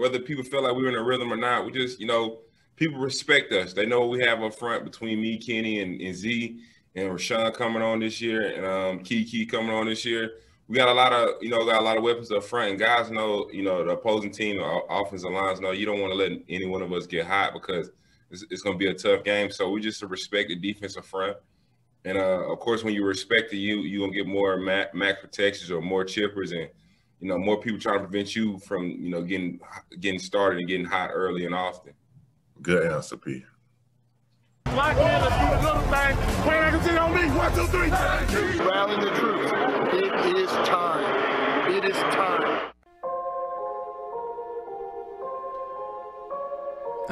whether people feel like we're in a rhythm or not, we just, you know, people respect us. They know what we have up front between me, Kenny, and, and Z, and Rashan coming on this year, and um, Kiki coming on this year. We got a lot of, you know, got a lot of weapons up front, and guys know, you know, the opposing team, the offensive lines know you don't want to let any one of us get hot because it's, it's going to be a tough game. So we just respect the defensive front. And uh, of course, when you respect it, you you gonna get more max protections or more chippers, and you know more people trying to prevent you from you know getting getting started and getting hot early and often. Good answer, P. Lock in, let's do the little thing. Queen, I can see on me. One, two, three. Rally the troops. It is time. It is time.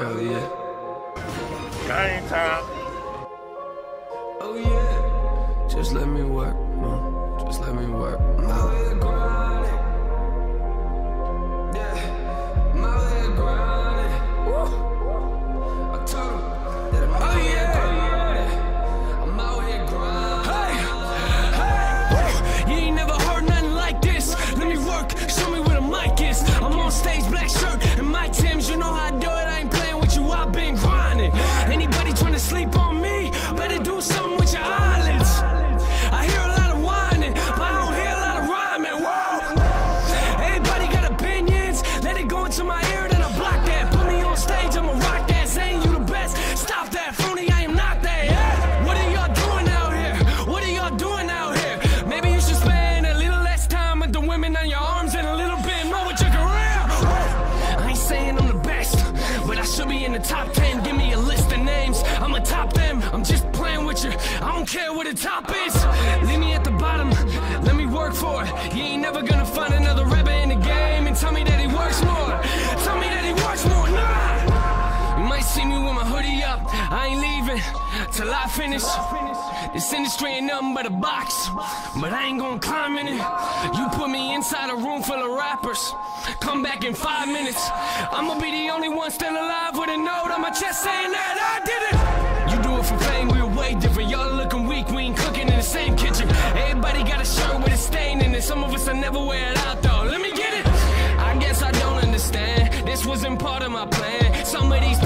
Oh yeah. Game time. Oh yeah. Just let me work, care where the top is. Leave me at the bottom, let me work for it. You ain't never gonna find another rapper in the game and tell me that he works more. Tell me that he works more. Nah. You might see me with my hoodie up. I ain't leaving till I finish. This industry ain't nothing but a box, but I ain't gonna climb in it. You put me inside a room full of rappers. Come back in five minutes. I'ma be the only one still alive with a note on my chest saying that I did it. Way different. Y'all looking weak, we ain't cooking in the same kitchen. Everybody got a shirt with a stain in it. Some of us will never wear it out though. Let me get it. I guess I don't understand. This wasn't part of my plan. Some of these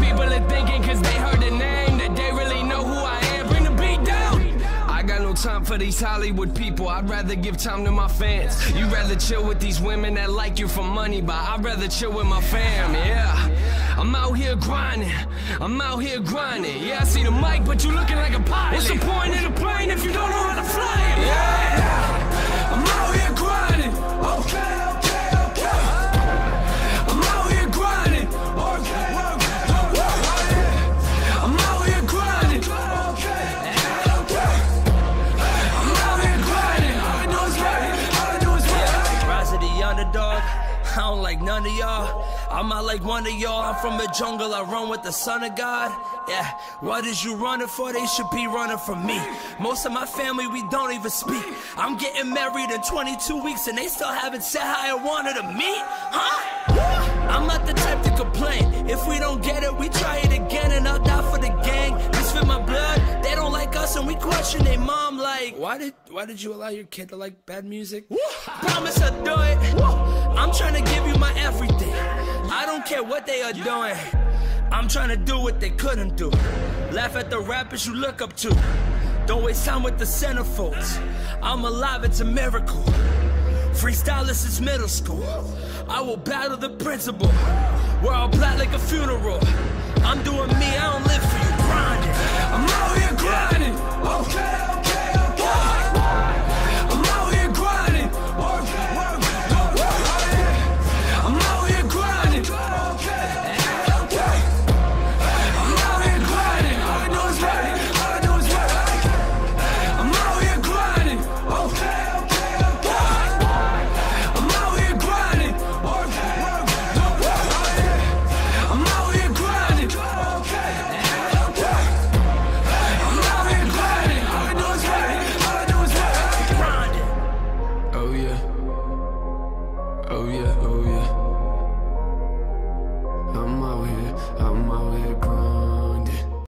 for these Hollywood people. I'd rather give time to my fans. You rather chill with these women that like you for money, but I'd rather chill with my fam, yeah. I'm out here grinding. I'm out here grinding. Yeah, I see the mic, but you looking like a pilot. What's the point don't like none of y'all. I'm not like one of y'all. I'm from the jungle. I run with the son of God. Yeah, what is you running for? They should be running from me. Most of my family, we don't even speak. I'm getting married in 22 weeks and they still haven't said how I wanted to meet. Huh? I'm not the type to complain. If we don't get it, we try it again and I'll die for the gang. This fit my blood. They don't like us and we question their mom like, why did why did you allow your kid to like bad music? Promise I'll do it. I'm trying to give you my everything. I don't care what they are doing. I'm trying to do what they couldn't do. Laugh at the rappers you look up to. Don't waste time with the centerfolds. I'm alive, it's a miracle. Freestylers is middle school. I will battle the principal. We're all black like a funeral. I'm doing me, I don't live for you